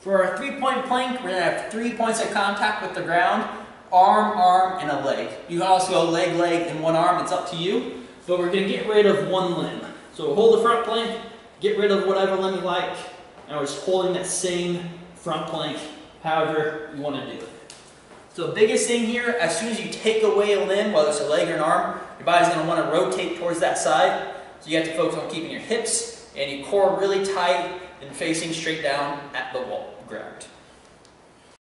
For a three-point plank, we're gonna have three points of contact with the ground, arm, arm, and a leg. You can also go leg, leg, and one arm, it's up to you. But we're gonna get rid of one limb. So hold the front plank, get rid of whatever limb you like, and we're just holding that same front plank, however you wanna do it. So the biggest thing here, as soon as you take away a limb, whether it's a leg or an arm, your body's gonna wanna rotate towards that side. So you have to focus on keeping your hips and your core really tight and facing straight down at the wall, ground.